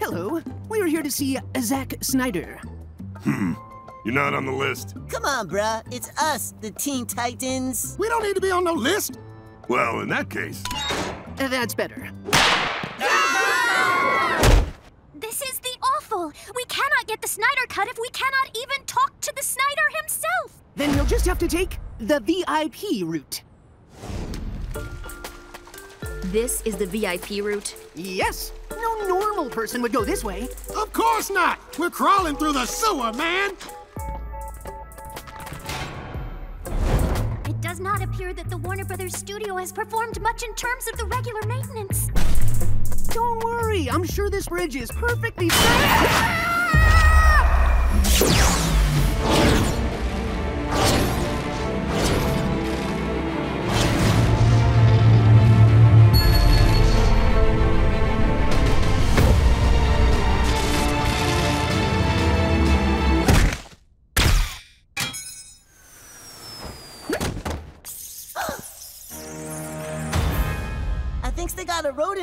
Hello. We're here to see Zack Snyder. Hmm. You're not on the list. Come on, bruh. It's us, the Teen Titans. We don't need to be on no list. Well, in that case. Uh, that's better. This is the awful. We cannot get the Snyder cut if we cannot even talk to the Snyder himself. Then you'll just have to take the VIP route. This is the VIP route? Yes. No normal person would go this way. Of course not. We're crawling through the sewer, man. It does not appear that the Warner Brothers studio has performed much in terms of the regular maintenance. Don't worry. I'm sure this bridge is perfectly I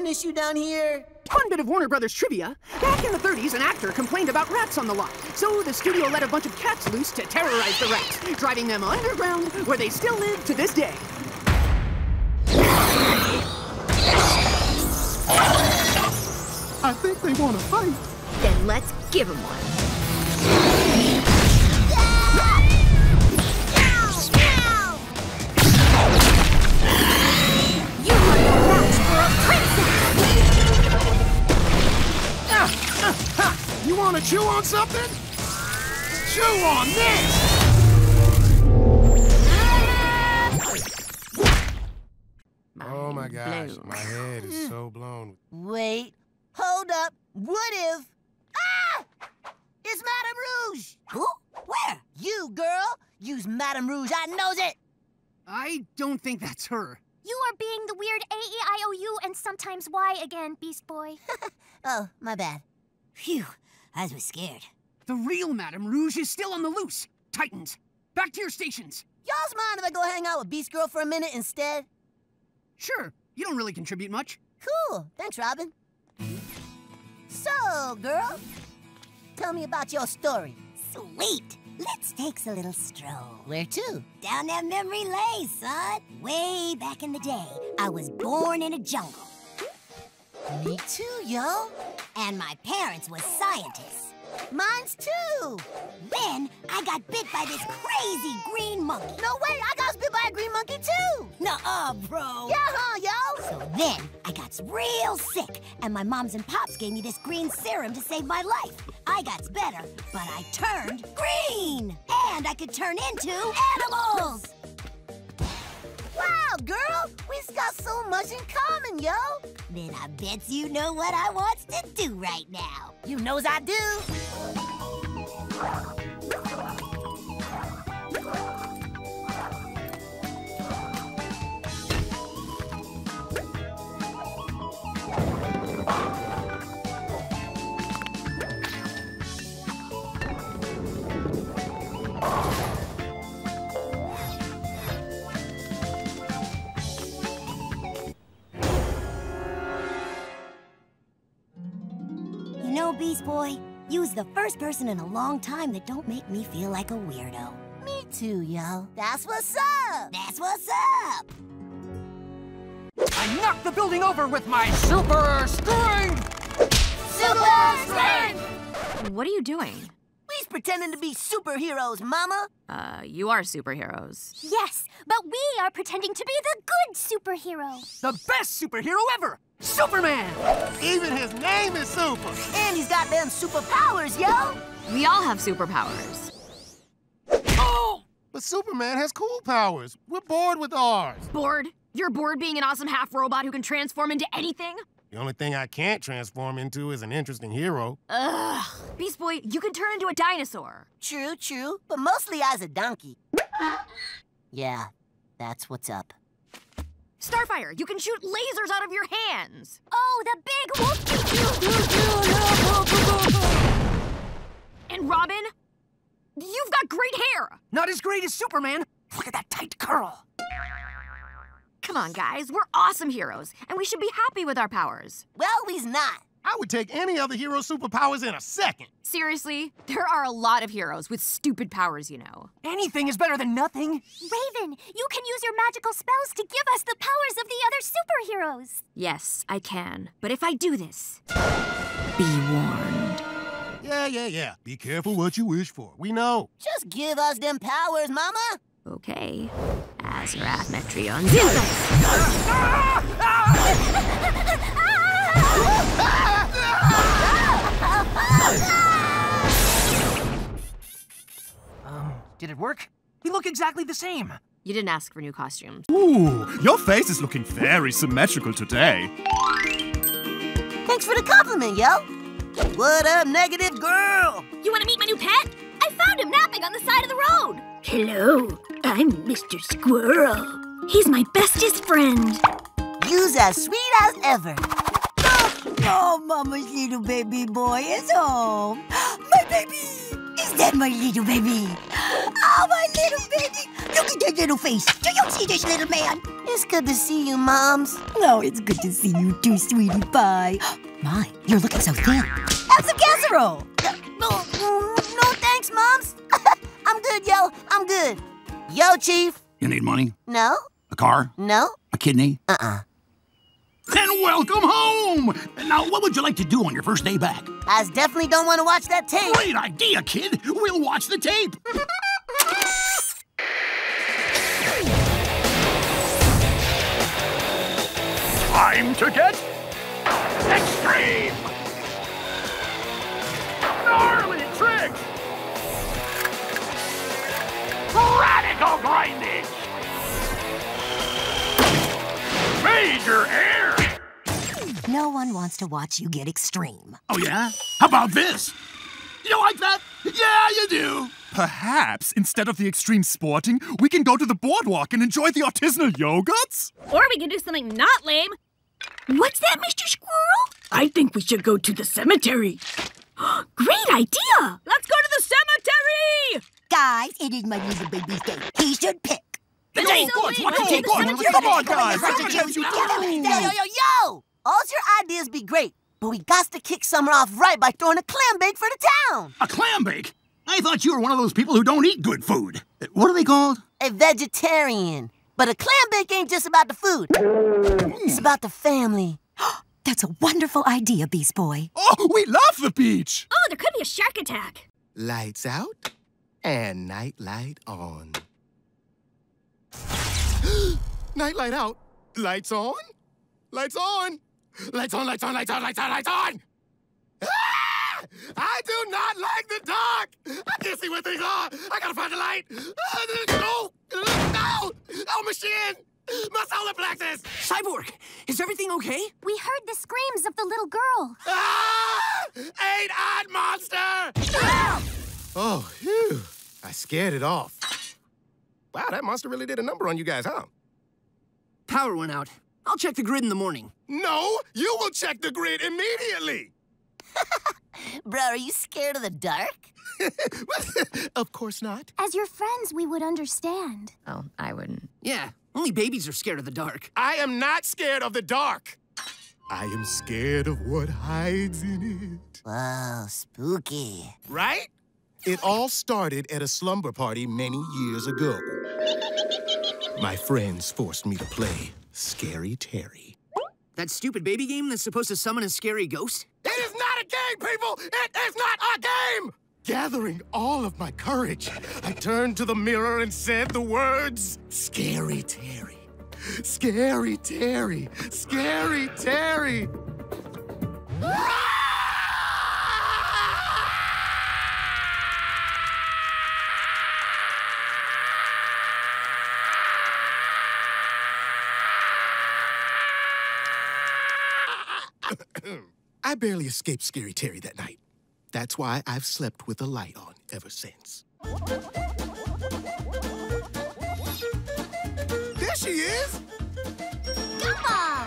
got a rodent issue down here. Fun bit of Warner Brothers trivia. Back in the 30s, an actor complained about rats on the lot. So the studio let a bunch of cats loose to terrorize the rats, driving them underground, where they still live to this day. I think they want to fight. Then let's give them one. Want to chew on something? Chew on this! Oh my gosh, my head is so blown. Wait. Hold up. What if... Ah! It's Madame Rouge! Who? Where? You, girl. Use Madame Rouge. I knows it. I don't think that's her. You are being the weird A-E-I-O-U and sometimes Y again, Beast Boy. Oh, my bad. Phew, I was scared. The real Madame Rouge is still on the loose. Titans, back to your stations. Y'all's mind if I go hang out with Beast Girl for a minute instead? Sure, you don't really contribute much. Cool. Thanks, Robin. So, girl, tell me about your story. Sweet. Let's take a little stroll. Where to? Down that memory lane, son. Way back in the day, I was born in a jungle. Me too, yo. And my parents were scientists. Mine's too. Then I got bit by this crazy green monkey. No way, I got bit by a green monkey too. Nuh-uh, bro. Yeah, huh, yo? So then I got real sick, and my moms and pops gave me this green serum to save my life. I got better, but I turned green, and I could turn into animals. Wow, girl, we've got so much in common, yo. Then I bet you know what I wants to do right now. You knows I do. Beast Boy, you's the first person in a long time that don't make me feel like a weirdo. Me too, yo. That's what's up. That's what's up. I knocked the building over with my super strength! Super strength! What are you doing? We's pretending to be superheroes, mama. Uh, you are superheroes. Yes, but we are pretending to be the good superhero. The best superhero ever! Superman! Even his name is Super. And he's got them superpowers, yo. We all have superpowers. Oh! But Superman has cool powers. We're bored with ours. Bored? You're bored being an awesome half robot who can transform into anything? The only thing I can't transform into is an interesting hero. Ugh. Beast Boy, you can turn into a dinosaur. True, true. But mostly I's a donkey. yeah, that's what's up. Starfire, you can shoot lasers out of your hands. Oh, the big whoop! And Robin, you've got great hair. Not as great as Superman. Look at that tight curl. Come on, guys. We're awesome heroes, and we should be happy with our powers. Well, we's not. I would take any other hero's superpowers in a second. Seriously, there are a lot of heroes with stupid powers, you know. Anything is better than nothing. Raven, you can use your magical spells to give us the powers of the other superheroes. Yes, I can. But if I do this, be warned. Yeah, yeah, yeah. Be careful what you wish for. We know. Just give us them powers, Mama. Okay. Azarath Metrion Zinthos. Um, did it work? We look exactly the same. You didn't ask for new costumes. Ooh, your face is looking very symmetrical today. Thanks for the compliment, yo. What up, negative girl? You want to meet my new pet? I found him napping on the side of the road. Hello, I'm Mr. Squirrel. He's my bestest friend. You's as sweet as ever. Oh, Mama's little baby boy is home. My baby! Is that my little baby? Oh, my little baby! Look at that little face. Do you see this little man? It's good to see you, Moms. Oh, it's good to see you too, sweetie pie. My, you're looking so thin. Have some casserole. No, mm, no thanks, Moms. I'm good, yo. I'm good. Yo, Chief. You need money? No? A car? No? A kidney? Uh-uh. Then welcome home! Now, what would you like to do on your first day back? I definitely don't want to watch that tape. Great idea, kid! We'll watch the tape! Time to get extreme! Gnarly tricks! Radical grinding! Major! No one wants to watch you get extreme. Oh, yeah? How about this? You like that? Yeah, you do! Perhaps, instead of the extreme sporting, we can go to the boardwalk and enjoy the artisanal yogurts? Or we can do something not lame. What's that, Mr. Squirrel? I think we should go to the cemetery. Great idea! Let's go to the cemetery! Guys, it is my little baby's day. He should pick. Yo, So boys, wait, watch the wait, tape! the cemetery- Come on, guys! Yo, yo, yo, yo! All your ideas be great, but we got to kick summer off right by throwing a clam bake for the town. A clam bake? I thought you were one of those people who don't eat good food. What are they called? A vegetarian. But a clam bake ain't just about the food. It's about the family. That's a wonderful idea, Beast Boy. Oh, we love the beach! Oh, there could be a shark attack. Lights out and night light on. night light out. Lights on. Lights on. Lights on, lights on, lights on, lights on, lights on. Ah! I do not like the dark. I can't see where things are. I gotta find the light. Ah, No, no, oh, machine, my solar plexus. Cyborg, is everything okay? We heard the screams of the little girl. Ah! Eight-eyed monster! Oh, phew. I scared it off. Wow, that monster really did a number on you guys, huh? Power went out. I'll check the grid in the morning. No, you will check the grid immediately. Bro, are you scared of the dark? of course not. As your friends, we would understand. Oh, I wouldn't. Yeah, only babies are scared of the dark. I am not scared of the dark. I am scared of what hides in it. Wow, spooky. Right? It all started at a slumber party many years ago. My friends forced me to play Scary Terry. That stupid baby game that's supposed to summon a scary ghost? It is not a game, people! It is not a game! Gathering all of my courage, I turned to the mirror and said the words Scary Terry. Scary Terry. Scary Terry. I barely escaped Scary Terry that night. That's why I've slept with a light on ever since. There she is! Gumballs!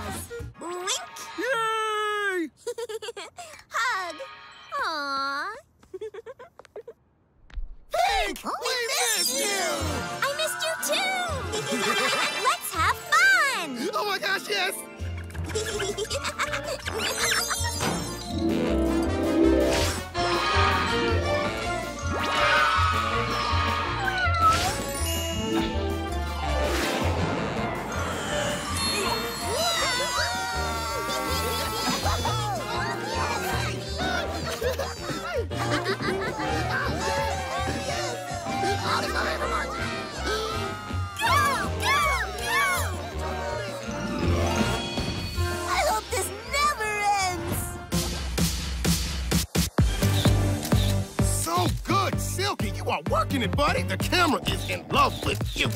Smokey, you are working it, buddy. The camera is in love with you.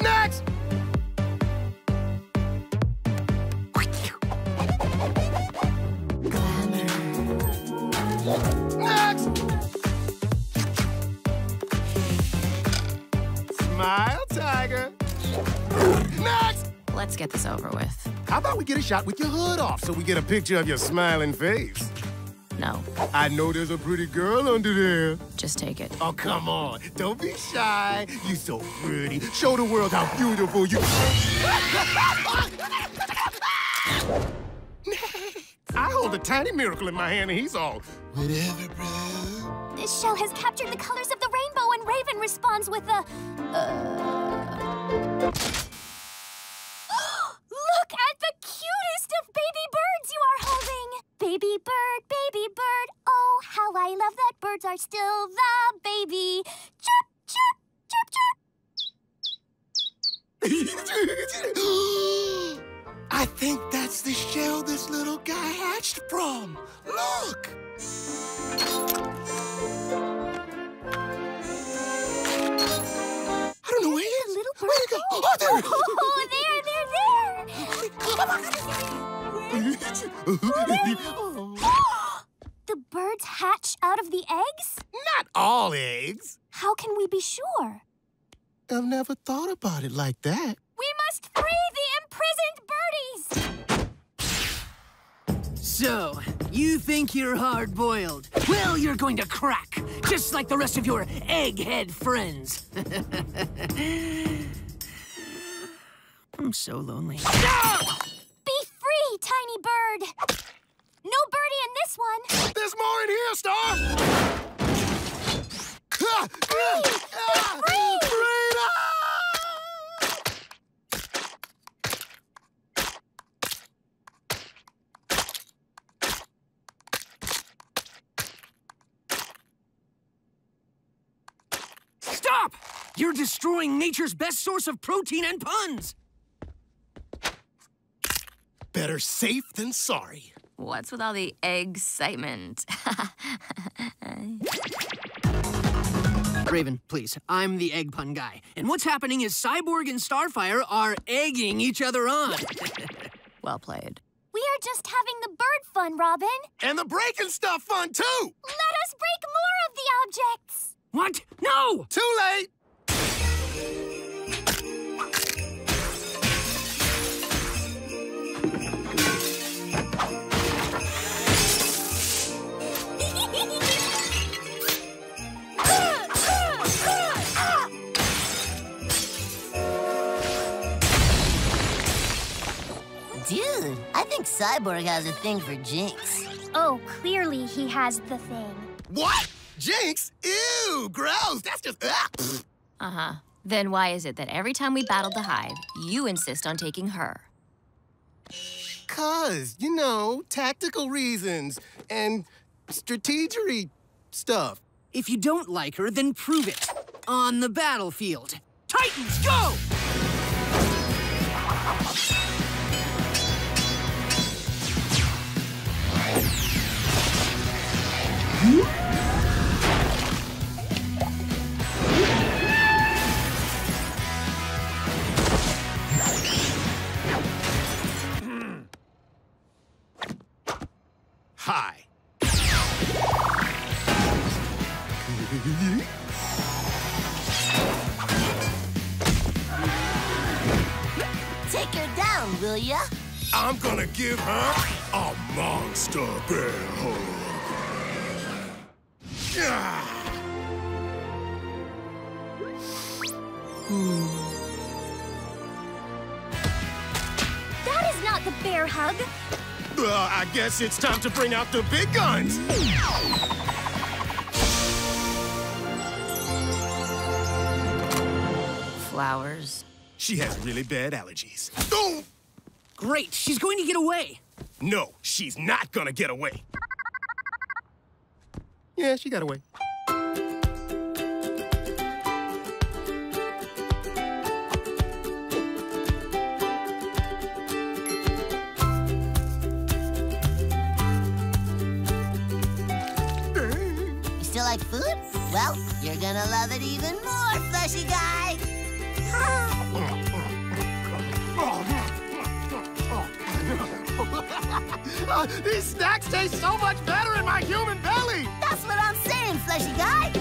Next! Next! Smile, Tiger. Next! Let's get this over with. How about we get a shot with your hood off so we get a picture of your smiling face? No. I know there's a pretty girl under there. Just take it. Oh, come on. Don't be shy. You're so pretty. Show the world how beautiful you I hold a tiny miracle in my hand and he's all, whatever, bro. This shell has captured the colors of the rainbow, and Raven responds with a. Uh... Look at the cutest of baby birds you are holding! Baby bird, baby bird, oh, how I love that birds are still the baby. Chirp, chirp, chirp, chirp. I think that's the shell this little guy hatched from. Look! I don't know where he is. Little bird. Where'd he go? Oh, there! Oh, there, there, there! the birds hatch out of the eggs? Not all eggs. How can we be sure? I've never thought about it like that. We must free the imprisoned birdies! So, you think you're hard-boiled? Well, you're going to crack, just like the rest of your egghead friends. I'm so lonely. Be free, tiny bird! No birdie in this one! There's more in here, Star! Free! Free! Freedom! Stop! You're destroying nature's best source of protein and puns! Better safe than sorry. What's with all the excitement? Raven, please. I'm the egg pun guy. And what's happening is Cyborg and Starfire are egging each other on. well played. We are just having the bird fun, Robin. And the breaking stuff fun, too! Let us break more of the objects! What? No! Too late! Think Cyborg has a thing for Jinx. Oh, clearly he has the thing. What? Jinx? Ew, gross. That's just. Uh huh. Then why is it that every time we battle the hive, you insist on taking her? Cause, you know, tactical reasons and strategery stuff. If you don't like her, then prove it. On the battlefield. Titans, go! Hi. Take her down, will ya? I'm gonna give her a monster bear hug. That is not the bear hug. Uh, I guess it's time to bring out the big guns. Flowers. She has really bad allergies. Oh! Great, she's going to get away. No, she's not gonna get away. Yeah, she got away. You still like food? Well, you're gonna love it even more, fleshy guy. Uh, these snacks taste so much better in my human belly! That's what I'm saying, fleshy guy.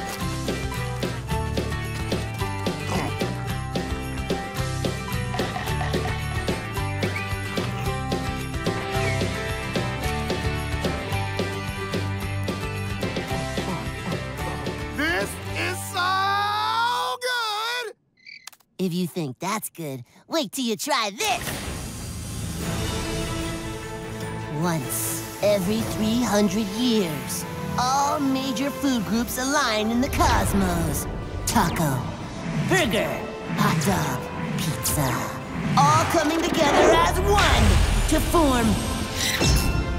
This is so good! If you think that's good, wait till you try this. Once every 300 years, all major food groups align in the cosmos. Taco, burger, hot dog, pizza. All coming together as one to form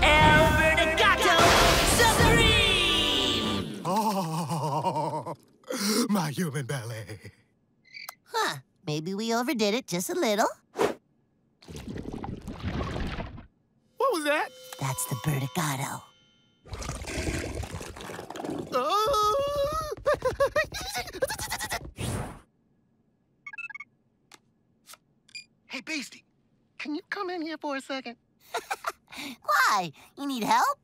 El Vertigato Supreme! Oh, my human belly. Huh, maybe we overdid it just a little. What was that? That's the Vertigato. Oh. hey, Beastie, can you come in here for a second? Why? You need help?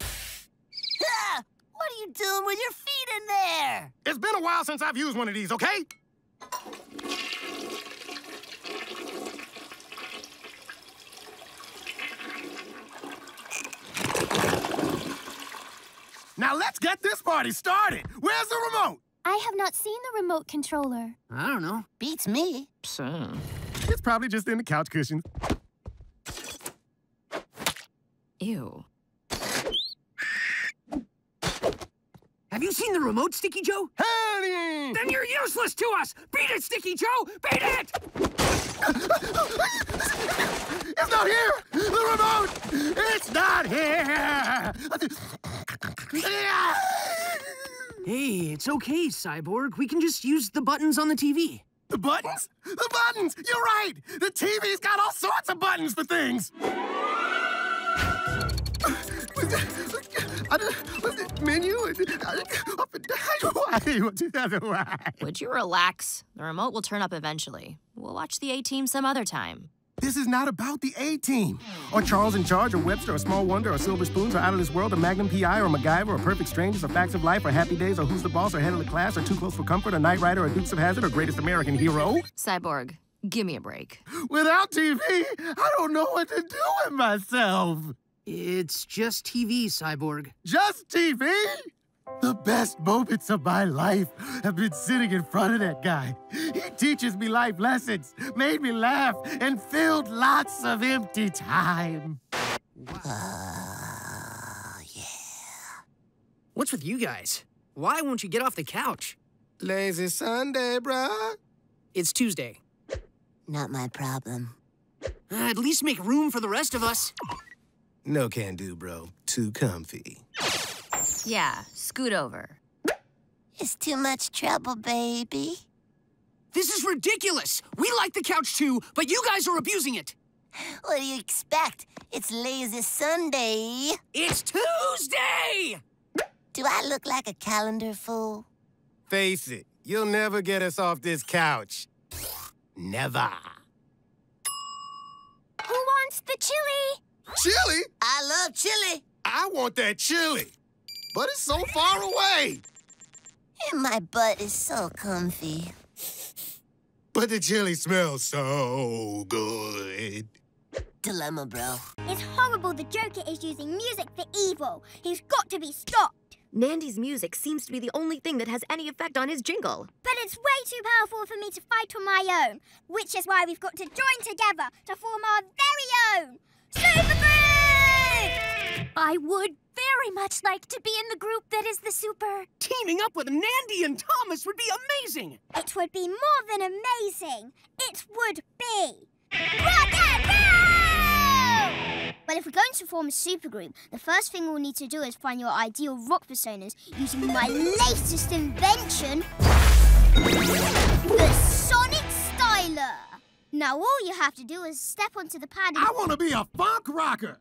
Ah, what are you doing with your feet in there? It's been a while since I've used one of these, okay? Now let's get this party started. Where's the remote? I have not seen the remote controller. I don't know. Beats me. It's probably just in the couch cushions. Ew. Have you seen the remote, Sticky Joe? Honey! Then you're useless to us! Beat it, Sticky Joe! Beat it! It's not here! The remote! It's not here! Hey, it's okay, Cyborg. We can just use the buttons on the TV. The buttons? The buttons! You're right! The TV's got all sorts of buttons for things! Menu? Uh, up and down? Why? Would you relax? The remote will turn up eventually. We'll watch the A team some other time. This is not about the A team. Or Charles in Charge, or Webster, or Small Wonder, or Silver Spoons, or Out of This World, or Magnum PI, or MacGyver, or Perfect Strangers, or Facts of Life, or Happy Days, or Who's the Boss, or Head of the Class, or Too Close for Comfort, or Knight Rider, or Dukes of Hazzard, or Greatest American Hero. Cyborg, give me a break. Without TV, I don't know what to do with myself. It's just TV, Cyborg. Just TV? The best moments of my life have been sitting in front of that guy. He teaches me life lessons, made me laugh, and filled lots of empty time. What's with you guys? Why won't you get off the couch? Lazy Sunday, bruh. It's Tuesday. Not my problem. Uh, at least make room for the rest of us. No can do, bro. Too comfy. Yeah, scoot over. It's too much trouble, baby. This is ridiculous. We like the couch too, but you guys are abusing it. What do you expect? It's Lazy Sunday. It's Tuesday! Do I look like a calendar fool? Face it, you'll never get us off this couch. Never. Who wants the chili? Chili? I love chili. I want that chili. But it's so far away. And my butt is so comfy. But the chili smells so good. Dilemma, bro. It's horrible the Joker is using music for evil. He's got to be stopped. Nandy's music seems to be the only thing that has any effect on his jingle. But it's way too powerful for me to fight on my own, which is why we've got to join together to form our very own Super Group! I would very much like to be in the group that is the super. Teaming up with Nandy and Thomas would be amazing. It would be more than amazing. It would be. Rock and roll! Well, if we're going to form a supergroup, the first thing we'll need to do is find your ideal rock personas using my latest invention, the Sonic Styler. Now all you have to do is step onto the pad and... I want to be a funk rocker.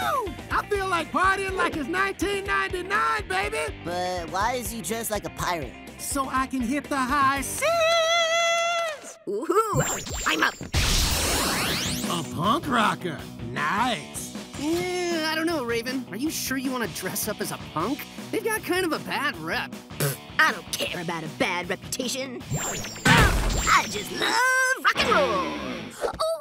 Woo! Woo! I feel like partying like it's 1999, baby! But why is he dressed like a pirate? So I can hit the high seas! Woohoo! I'm up. A punk rocker. Nice. Yeah, I don't know, Raven. Are you sure you want to dress up as a punk? They've got kind of a bad rep. I don't care about a bad reputation. I just love rock and roll. Oh,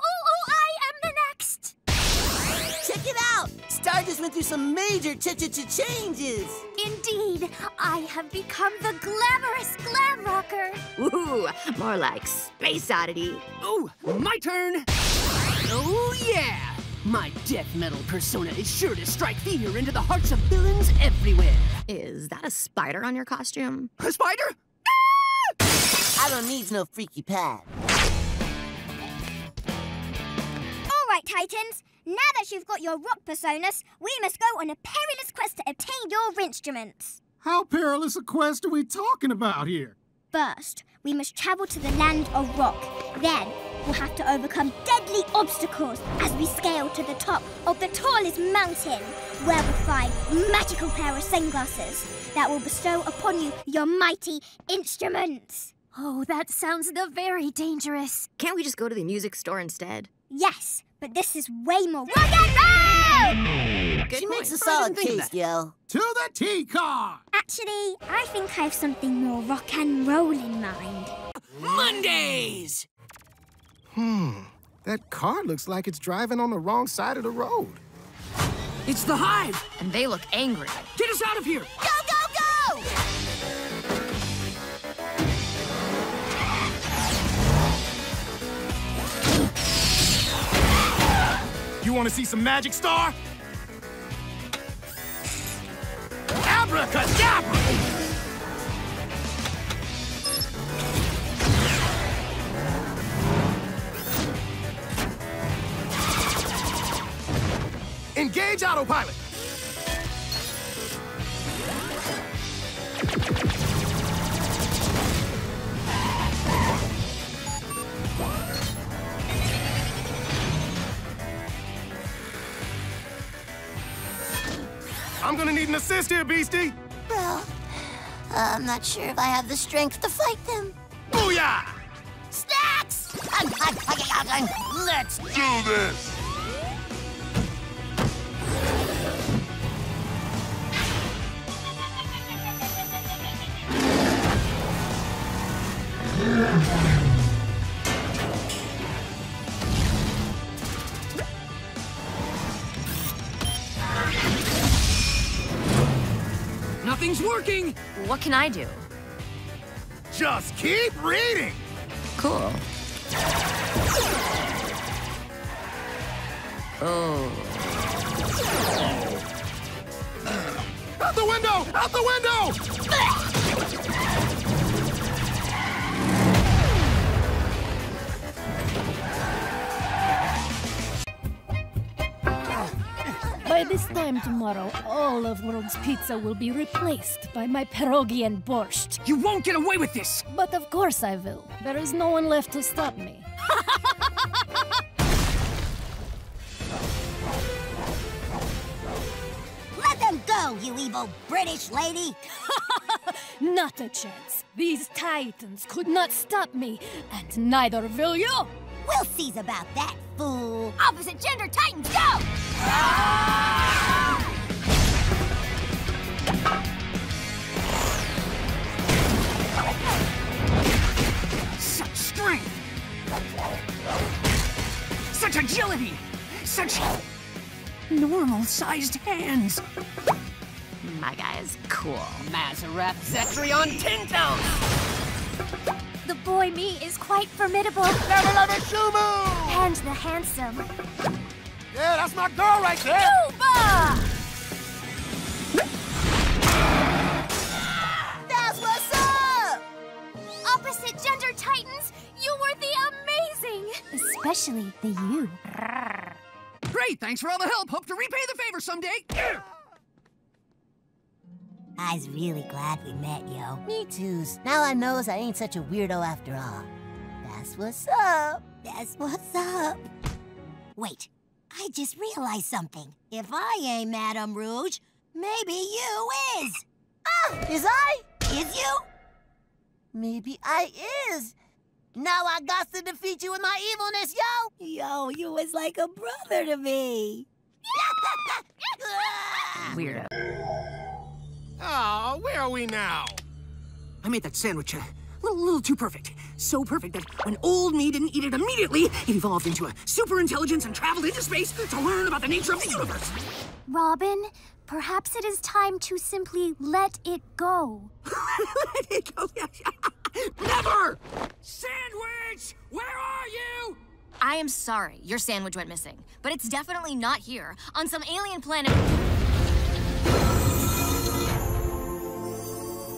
Star just went through some major ch-ch-ch-changes. Indeed, I have become the glamorous glam rocker. Ooh, more like Space Oddity. Oh, my turn! Oh, yeah! My death metal persona is sure to strike fear into the hearts of villains everywhere. Is that a spider on your costume? A spider? I don't need no freaky pad. All right, Titans. Now that you've got your rock personas, we must go on a perilous quest to obtain your instruments. How perilous a quest are we talking about here? First, we must travel to the land of rock. Then, we'll have to overcome deadly obstacles as we scale to the top of the tallest mountain, where we'll find magical pair of sunglasses that will bestow upon you your mighty instruments. Oh, that sounds the very dangerous. Can't we just go to the music store instead? Yes, but this is way more rock and roll! Good She point. makes a solid didn't think of case, that. yo. To the T car! Actually, I think I have something more rock and roll in mind. Mondays! Hmm. That car looks like it's driving on the wrong side of the road. It's the Hive! And they look angry. Get us out of here! Go, go, want to see some magic, Star? Abracadabra! Engage autopilot! I'm gonna need an assist here, Beastie! Well, uh, I'm not sure if I have the strength to fight them. Booyah! Snacks! Let's do this! Working! What can I do? Just keep reading! Cool. Oh. Out the window! Out the window! By this time tomorrow, all of World's Pizza will be replaced by my pierogi and borscht. You won't get away with this! But of course I will. There is no one left to stop me. Let them go, you evil British lady! Not a chance. These titans could not stop me, and neither will you! We'll see about that, Opposite gender titans, go! Such strength! Such agility! Such normal-sized hands! My guy is cool. Mazarath Zetrion Tintos! The boy me is quite formidable. Never let it shoe move! And the handsome. Yeah, that's my girl right there! Cuba! That's what's up! Opposite gender titans, you were the amazing! Especially the you. Great, thanks for all the help. Hope to repay the favor someday. I's really glad we met, yo. Me too's. Now I knows I ain't such a weirdo after all. That's what's up. That's what's up. Wait, I just realized something. If I ain't Madame Rouge, maybe you is. Ah, is I? Is you? Maybe I is. Now I got to defeat you with my evilness, yo! Yo, you was like a brother to me. Weirdo. Oh, where are we now? I made that sandwich a little, little too perfect. So perfect that when old me didn't eat it immediately, it evolved into a super intelligence and traveled into space to learn about the nature of the universe. Robin, perhaps it is time to simply let it go. let it go? Never! Sandwich! Where are you? I am sorry your sandwich went missing, but it's definitely not here on some alien planet.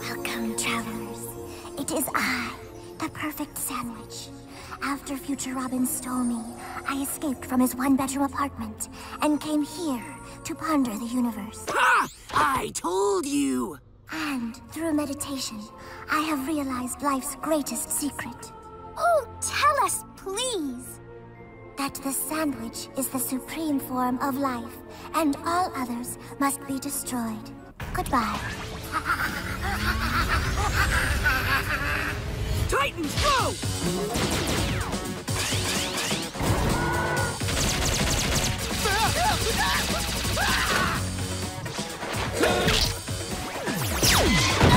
Welcome, travelers. It is I, the perfect sandwich. After Future Robin stole me, I escaped from his one-bedroom apartment and came here to ponder the universe. Ha! I told you! And through meditation, I have realized life's greatest secret. Oh, tell us, please! That the sandwich is the supreme form of life, and all others must be destroyed. Goodbye. Titans, go! Nothing ah!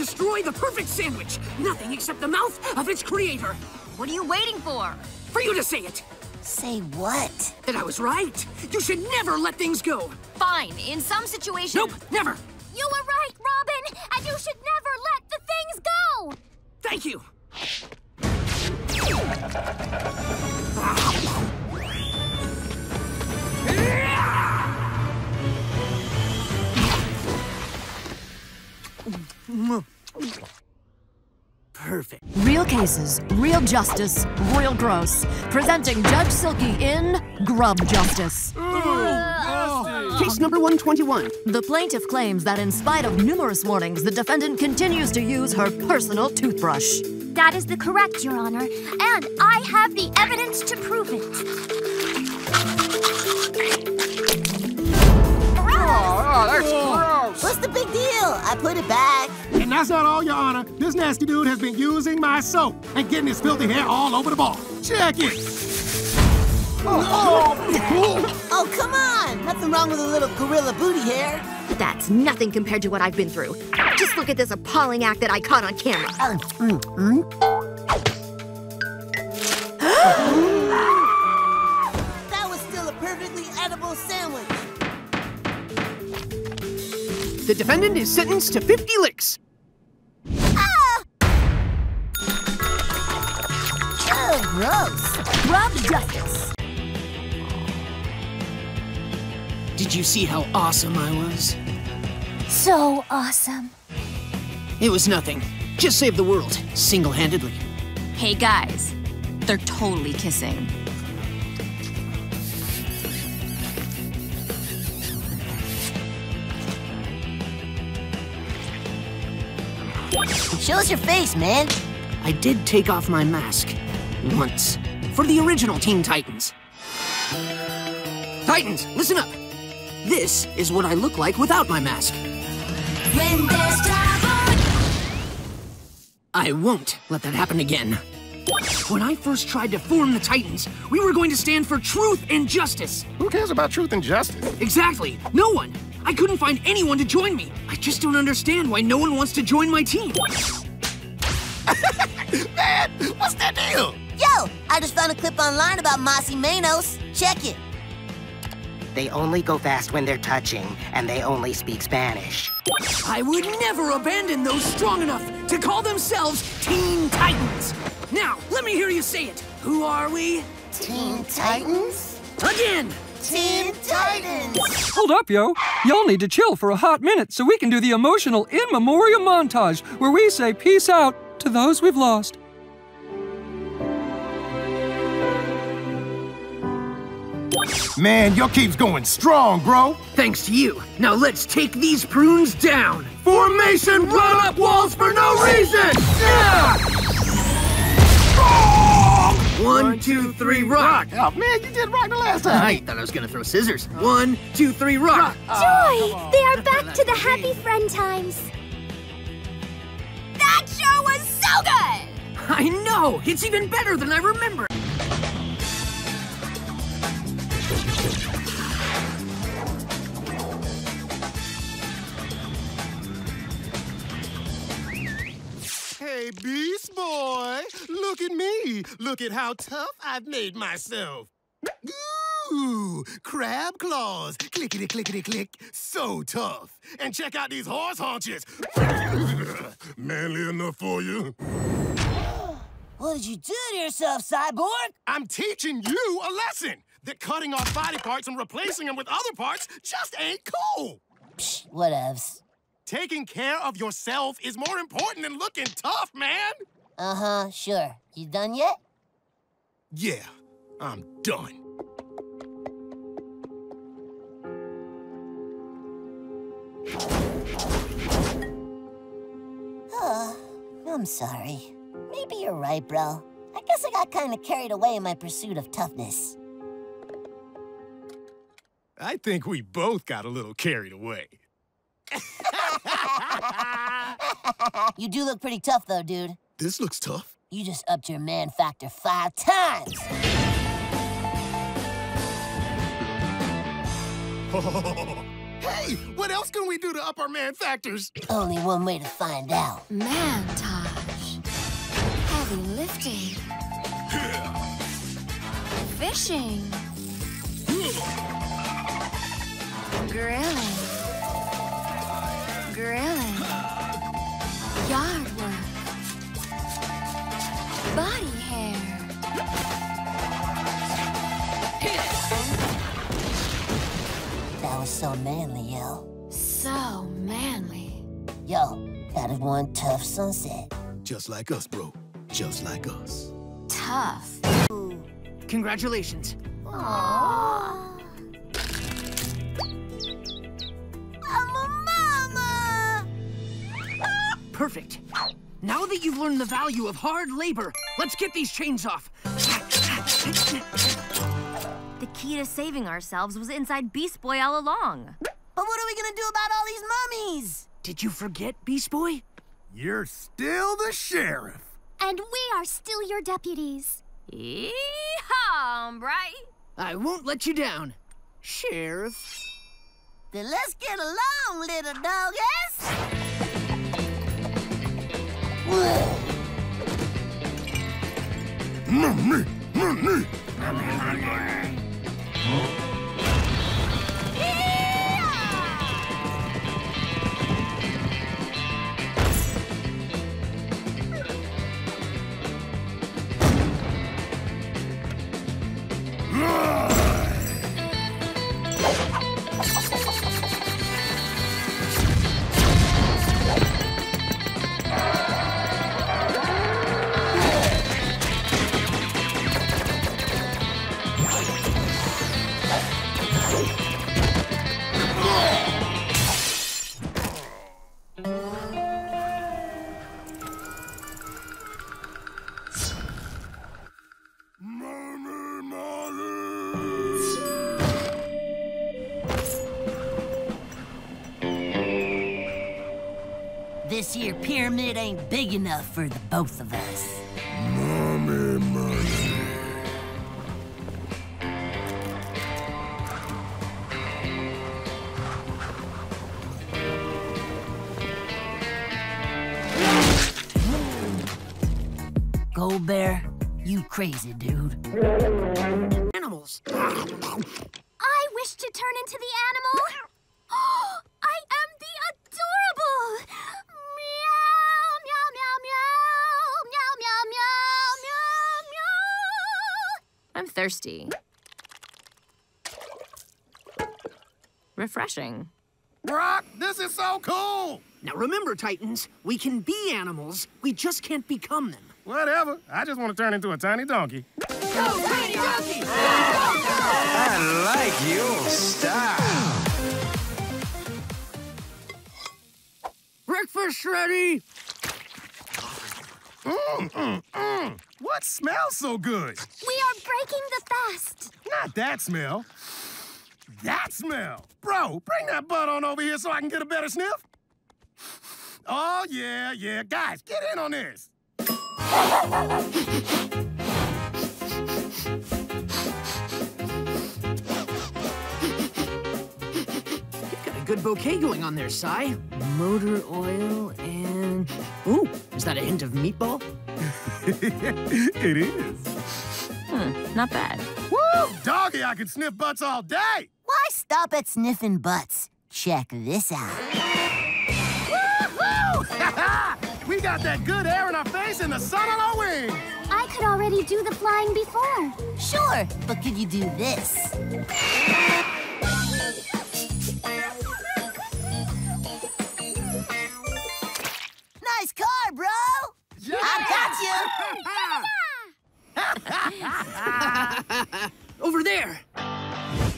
Destroy the perfect sandwich. Nothing except the mouth of its creator. What are you waiting for? For you to say it. Say what? That I was right. You should never let things go. Fine, in some situations. Nope, never. You were right, Robin, and you should never let the things go! Thank you. Perfect. Real cases, real justice, real gross. Presenting Judge Silky in Grub Justice. Case number 121. The plaintiff claims that in spite of numerous warnings, the defendant continues to use her personal toothbrush. That is the correct, Your Honor, and I have the evidence to prove it. Oh, that's gross. What's the big deal? I put it back. And that's oh, not all, Your Honor. This nasty dude has been using my soap and getting his filthy hair all over the ball. Check it. Oh, oh, come on! Nothing wrong with a little gorilla booty hair. That's nothing compared to what I've been through. Just look at this appalling act that I caught on camera. that was still a perfectly edible sandwich. The defendant is sentenced to 50 licks. Gross. Grub Justice. Did you see how awesome I was? So awesome. It was nothing. Just saved the world, single-handedly. Hey guys, they're totally kissing. Show us your face, man. I did take off my mask. Once. For the original Teen Titans. Titans, listen up. This is what I look like without my mask. When there's I won't let that happen again. When I first tried to form the Titans, we were going to stand for truth and justice. Who cares about truth and justice? Exactly. No one. I couldn't find anyone to join me. I just don't understand why no one wants to join my team. Man, what's that deal? Yo, I just found a clip online about Más y Menos. Check it. They only go fast when they're touching, and they only speak Spanish. I would never abandon those strong enough to call themselves Teen Titans. Now, let me hear you say it. Who are we? Teen Titans? Again! Teen Titans! Hold up, yo. Y'all need to chill for a hot minute so we can do the emotional in memoriam montage where we say peace out to those we've lost. Man, your keep's going strong, bro. Thanks to you. Now let's take these prunes down. Formation run up walls for no reason! Yeah! One, two, three, rock. Oh, man, you did rock the last time. I thought I was gonna throw scissors. One, two, three, rock. Ah, Joy! They are back to the happy friend times. That show was so good! I know! It's even better than I remember. Hey, Beast Boy, look at me. Look at how tough I've made myself. Ooh, crab claws. Clickety, clickety, click. So tough. And check out these horse haunches. Manly enough for you? What did you do to yourself, Cyborg? I'm teaching you a lesson that cutting off body parts and replacing them with other parts just ain't cool. Psh, whatevs. Taking care of yourself is more important than looking tough, man. Uh-huh, sure. You done yet? Yeah, I'm done. Oh, I'm sorry. Maybe you're right, bro. I guess I got kind of carried away in my pursuit of toughness. I think we both got a little carried away. You do look pretty tough, though, dude. This looks tough. You just upped your man factor five times. hey, what else can we do to up our man factors? Only one way to find out. Man, Taj. Heavy lifting. Fishing. Grilling. Grilling. Yard work. Body hair. That was so manly, yo. So manly. Yo, that is one tough sunset. Just like us, bro. Just like us. Tough. Congratulations. Aww. Perfect. Now that you've learned the value of hard labor, let's get these chains off. The key to saving ourselves was inside Beast Boy all along. But what are we gonna do about all these mummies? Did you forget, Beast Boy? You're still the sheriff. And we are still your deputies. Yeehaw, right? I won't let you down, Sheriff. Then let's get along, little doggies. Mummy! Mummy! Mummy! Mummy! This here pyramid ain't big enough for the both of us. Mommy, money. Gold Bear, you crazy dude. Refreshing. Brock, this is so cool! Now remember, Titans, we can be animals, we just can't become them. whatever. I just want to turn into a tiny donkey. Go, tiny donkey! I like your style. Breakfast ready! Mm, mm, mm. What smells so good? We are breaking the fast. Not that smell. That smell. Bro, bring that butt on over here so I can get a better sniff. Oh, yeah, yeah. Guys, get in on this. You've got a good bouquet going on there, Cy. Motor oil and... Ooh, is that a hint of meatball? it is. Hmm, not bad. Woo! Doggy, I could sniff butts all day. Why stop at sniffing butts? Check this out. Woohoo! we got that good air in our face and the sun on our wings. I could already do the flying before. Sure, but could you do this? Nice car, bro! I got you! Over there!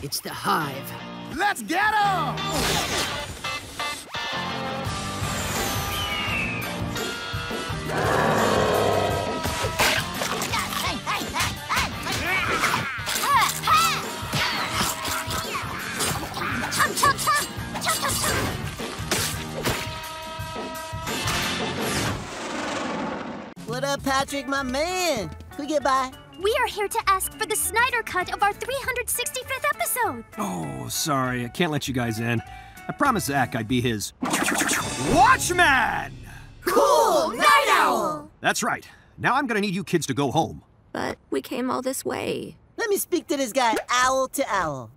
It's the hive. Let's get 'em! Chomp, chomp, chomp! Chomp, chomp, chomp! What up, Patrick, my man? Who get by? We are here to ask for the Snyder cut of our 365th episode. Oh, sorry, I can't let you guys in. I promised Zack I'd be his Watchman! Cool! Nite Owl! That's right. Now I'm gonna need you kids to go home. But we came all this way. Let me speak to this guy, owl to owl.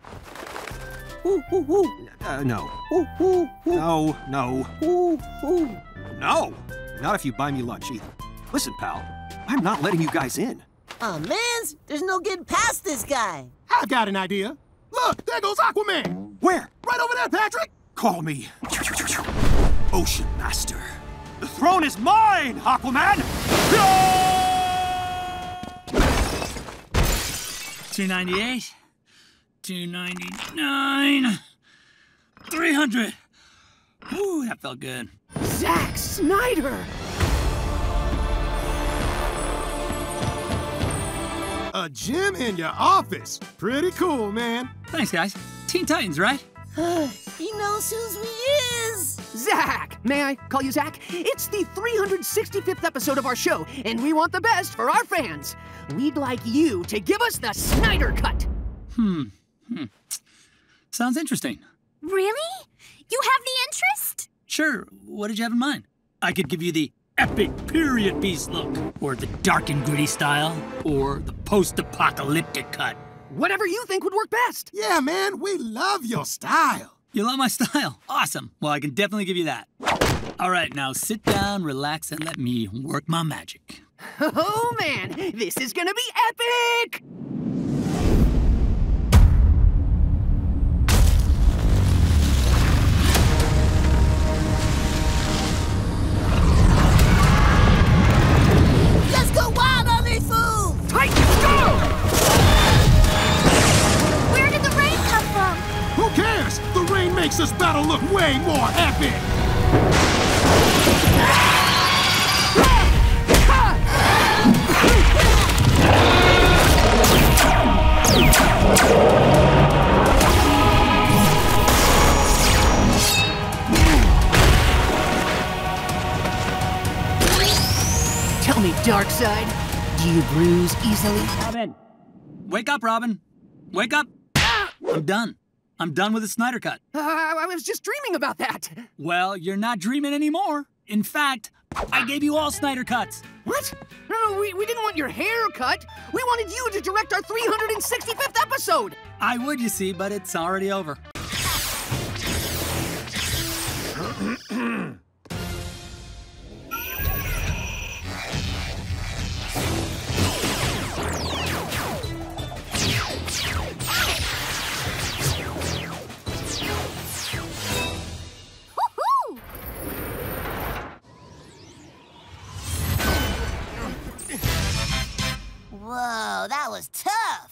Ooh, ooh, ooh. Uh, no. Ooh, ooh, ooh. No, no. Ooh, ooh. No! Not if you buy me lunch either. Listen, pal, I'm not letting you guys in. Oh, mans, there's no getting past this guy. I've got an idea. Look, there goes Aquaman. Where? Right over there, Patrick. Call me Ocean Master. The throne is mine, Aquaman! Two ninety-eight, two ninety-nine, three hundred. Ooh, that felt good. Zack Snyder! A gym in your office. Pretty cool, man. Thanks, guys. Teen Titans, right? he knows whose we is. Zack! May I call you Zack? It's the 365th episode of our show, and we want the best for our fans. We'd like you to give us the Snyder Cut. Hmm. Hmm. Sounds interesting. Really? You have the interest? Sure. What did you have in mind? I could give you the epic period piece look, or the dark and gritty style, or the post-apocalyptic cut. Whatever you think would work best. Yeah, man, we love your style. You love my style? Awesome. Well, I can definitely give you that. All right, now sit down, relax, and let me work my magic. Oh, man, this is gonna be epic! This battle look way more epic. Tell me, Darkseid, do you bruise easily? Robin! Wake up, Robin! Wake up! I'm done. I'm done with the Snyder Cut. Uh, I was just dreaming about that. Well, you're not dreaming anymore. In fact, I gave you all Snyder Cuts. What? No, no, we, we didn't want your hair cut. We wanted you to direct our 365th episode. I would, you see, but it's already over.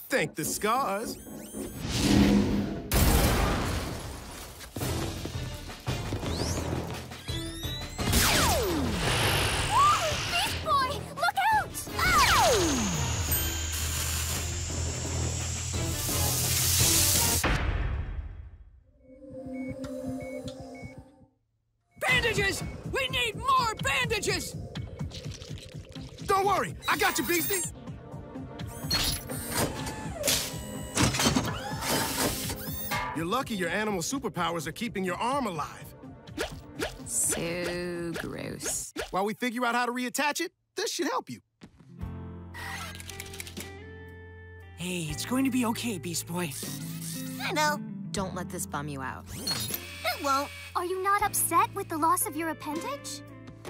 Thank the scars. Beast Boy, look out! Ah! Bandages! We need more bandages! Don't worry, I got you, Beastie. You're lucky your animal superpowers are keeping your arm alive. So gross. While we figure out how to reattach it, this should help you. Hey, it's going to be okay, Beast Boy. I know. Don't let this bum you out. It won't. Are you not upset with the loss of your appendage?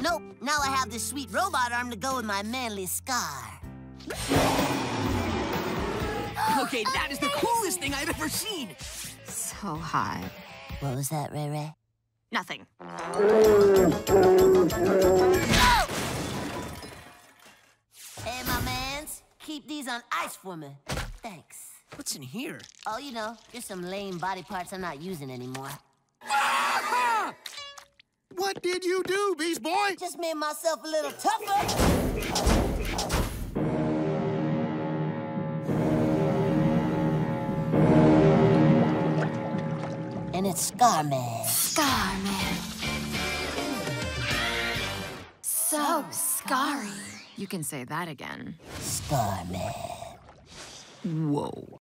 Nope. Now I have this sweet robot arm to go with my manly scar. Okay, that is the coolest thing I've ever seen. So hot. What was that, Ray Ray? Nothing. Hey, my mans, keep these on ice for me. Thanks. What's in here? Oh, you know, just some lame body parts I'm not using anymore. What did you do, Beast Boy? Just made myself a little tougher. And it's Scarman. Scarman. So scary. You can say that again. Scarman. Whoa.